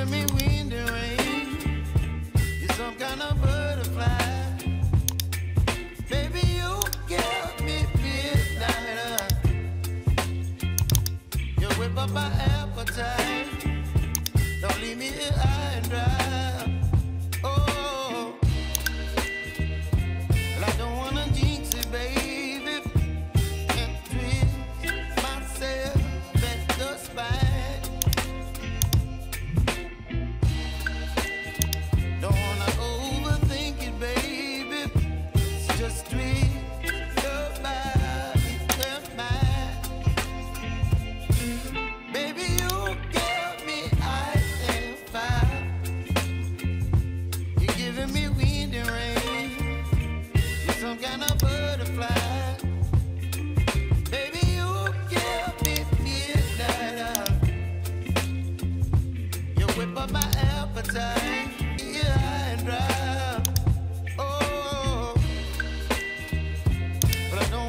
You're some kind of butterfly. Baby, you me midnight. You whip up my appetite. Don't leave me here high and dry. Uh, oh, but I don't